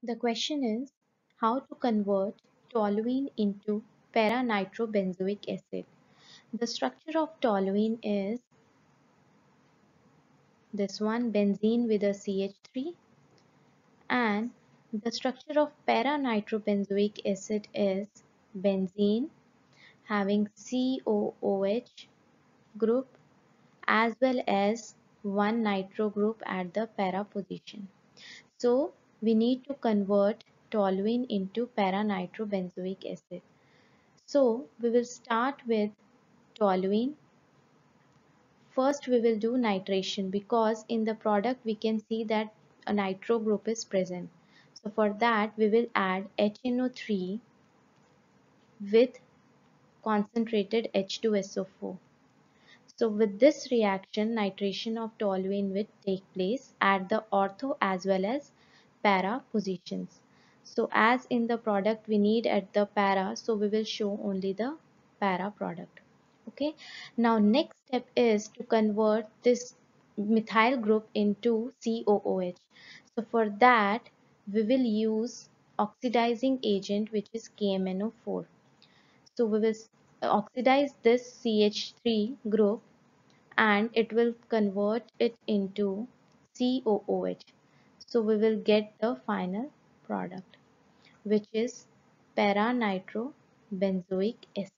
The question is how to convert toluene into para-nitrobenzoic acid. The structure of toluene is this one benzene with a CH3 and the structure of para-nitrobenzoic acid is benzene having COOH group as well as one nitro group at the para position. So we need to convert toluene into para-nitrobenzoic acid. So we will start with toluene. First we will do nitration because in the product we can see that a nitro group is present. So for that we will add HNO3 with concentrated H2SO4. So with this reaction nitration of toluene will take place at the ortho as well as para positions. So as in the product we need at the para so we will show only the para product. Okay. Now next step is to convert this methyl group into COOH. So for that we will use oxidizing agent which is KMNO4. So we will oxidize this CH3 group and it will convert it into COOH. So we will get the final product which is para nitro benzoic acid.